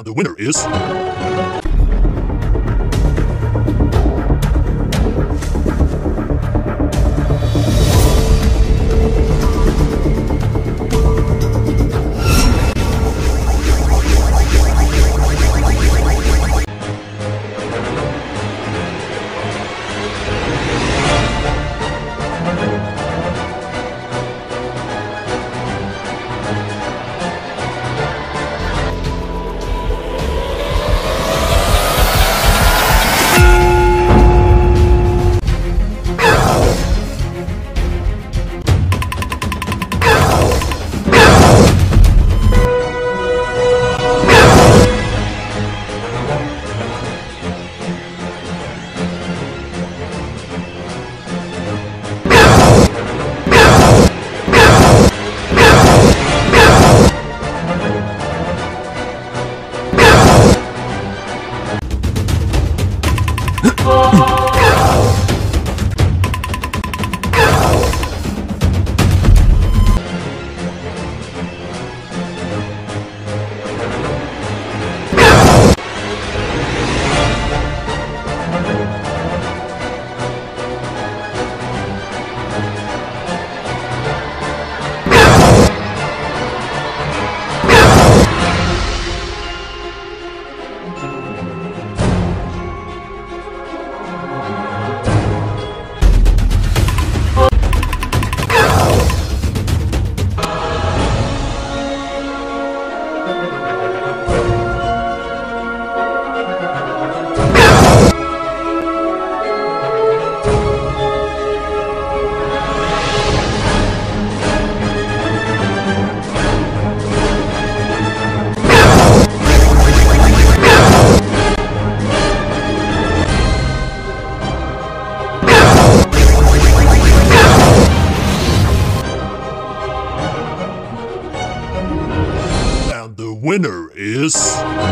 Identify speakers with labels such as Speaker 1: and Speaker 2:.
Speaker 1: And the winner is. Oh. Is.